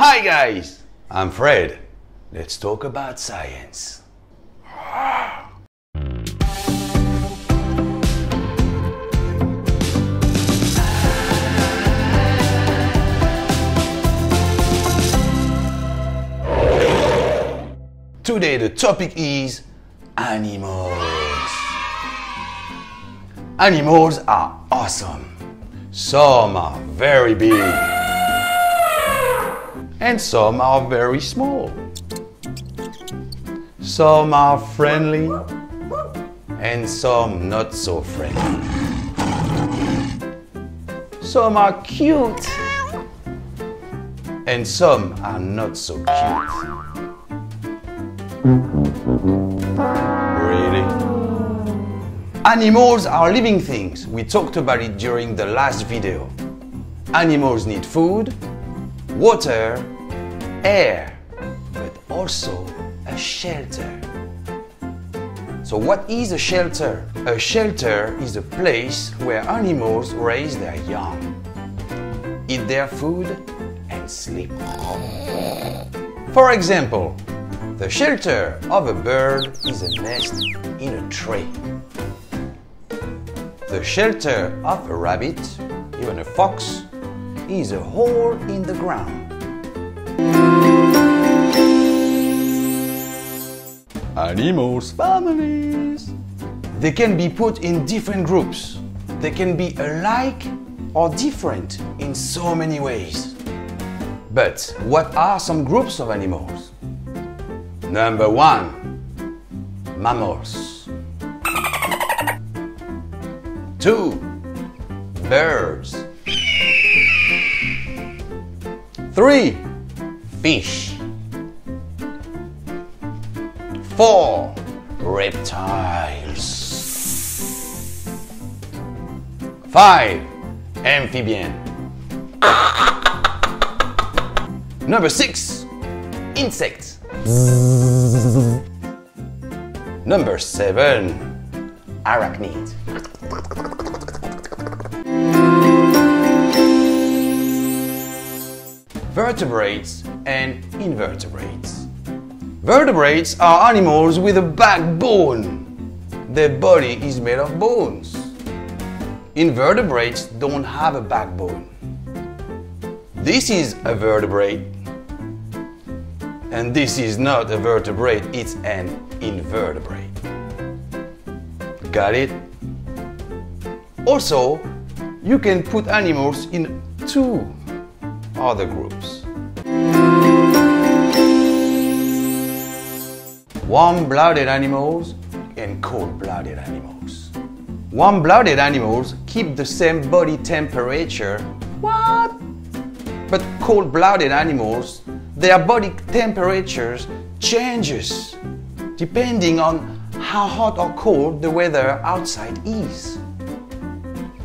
Hi guys, I'm Fred. Let's talk about science. Today the topic is animals. Animals are awesome. Some are very big and some are very small. Some are friendly and some not so friendly. Some are cute and some are not so cute. Really? Animals are living things. We talked about it during the last video. Animals need food, water, air, but also a shelter. So what is a shelter? A shelter is a place where animals raise their young, eat their food, and sleep. For example, the shelter of a bird is a nest in a tree. The shelter of a rabbit, even a fox, is a hole in the ground. Animals families. They can be put in different groups. They can be alike or different in so many ways. But what are some groups of animals? Number one, mammals. Two, birds. Three, fish. Four, reptiles. Five, amphibian. Number six, insects. Number seven, arachnid. Vertebrates and invertebrates. Vertebrates are animals with a backbone. Their body is made of bones. Invertebrates don't have a backbone. This is a vertebrate. And this is not a vertebrate, it's an invertebrate. Got it? Also, you can put animals in two other groups. Warm-blooded animals and cold-blooded animals. Warm-blooded animals keep the same body temperature. What? But cold-blooded animals, their body temperatures changes depending on how hot or cold the weather outside is.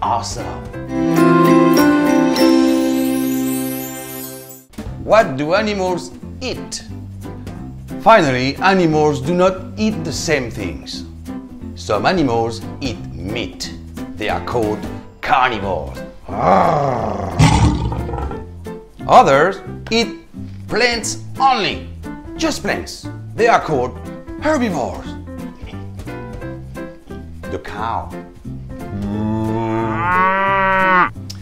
Awesome. What do animals eat? Finally, animals do not eat the same things. Some animals eat meat. They are called carnivores. Ah. Others eat plants only. Just plants. They are called herbivores. The cow.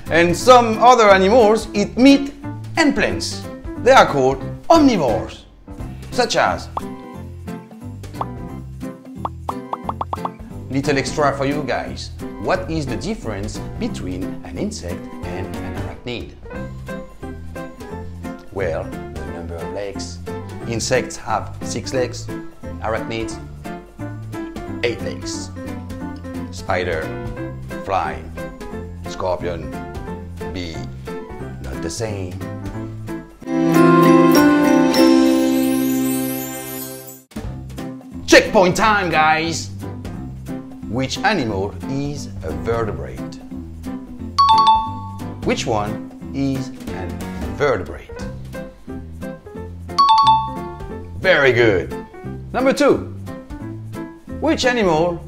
And some other animals eat meat and plants. They are called omnivores, such as Little extra for you guys. What is the difference between an insect and an arachnid? Well, the number of legs. Insects have six legs, arachnids, eight legs. Spider, fly, scorpion, bee, not the same. Checkpoint time, guys! Which animal is a vertebrate? Which one is an invertebrate? Very good. Number two. Which animal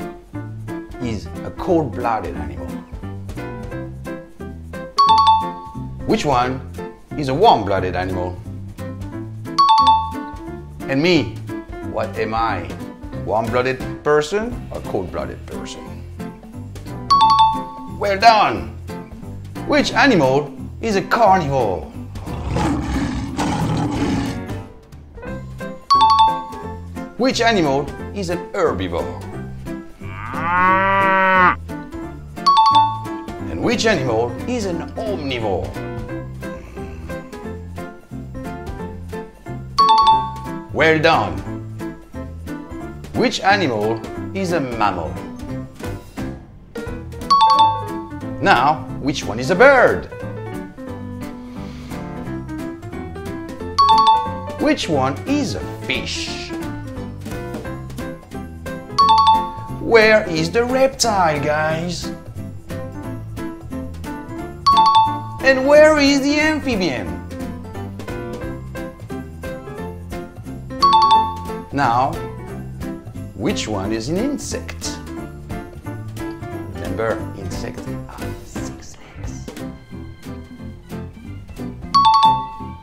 is a cold-blooded animal? Which one is a warm-blooded animal? And me, what am I? Warm-blooded person or cold-blooded person? Well done! Which animal is a carnivore? Which animal is an herbivore? And which animal is an omnivore? Well done! Which animal is a mammal? Now, which one is a bird? Which one is a fish? Where is the reptile, guys? And where is the amphibian? Now, which one is an insect? Remember, insects have six legs.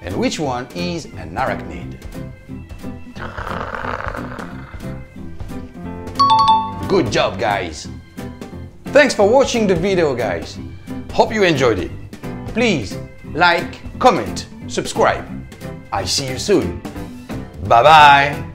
And which one is an arachnid? Good job, guys. Thanks for watching the video, guys. Hope you enjoyed it. Please like, comment, subscribe. I see you soon. Bye bye.